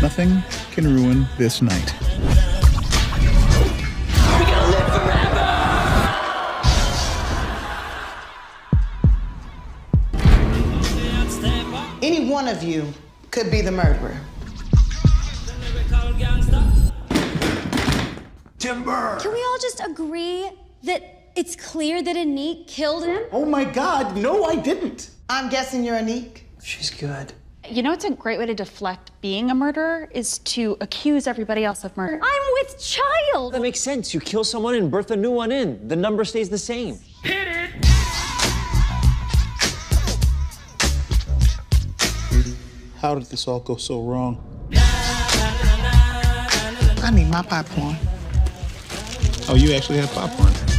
Nothing can ruin this night. Any one of you could be the murderer. Timber! Can we all just agree that it's clear that Aniq killed him? Oh my god, no, I didn't. I'm guessing you're Aniq. She's good. You know, it's a great way to deflect being a murderer is to accuse everybody else of murder. I'm with child. That makes sense. You kill someone and birth a new one in. The number stays the same. Hit it! How did this all go so wrong? I need my popcorn. Oh, you actually have popcorn.